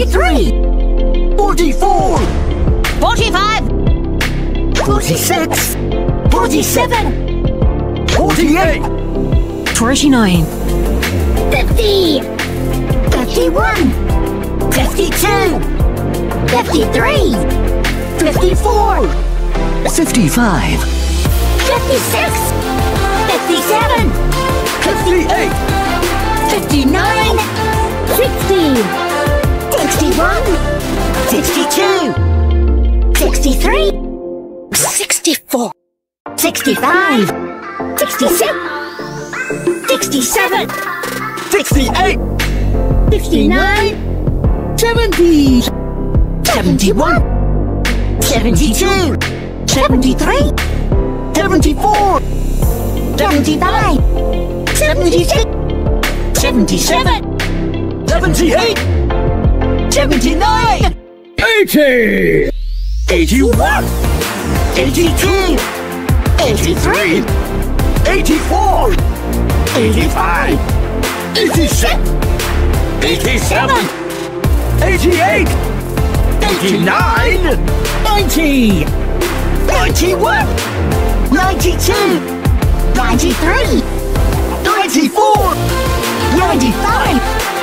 43 44 45 46 47 48 49 50 51 52 53 54 55 56 57 58 59 60 sixty-one, sixty-two, sixty-three, sixty-four, sixty-five, sixty-six, sixty-seven, sixty-eight, fifty-nine, seventy, seventy-one, seventy-two, seventy-three, seventy-four, seventy-five, seventy-six, seventy-seven, seventy-eight, seventy-nine, eighty, eighty-one, eighty-two, eighty-three, eighty-four, eighty-five, eighty-six, eighty-seven, eighty-eight, eighty-nine, ninety, ninety-one, ninety-two, ninety-three, ninety-four, ninety-five, ninety-six, ninety-seven, ninety-eight,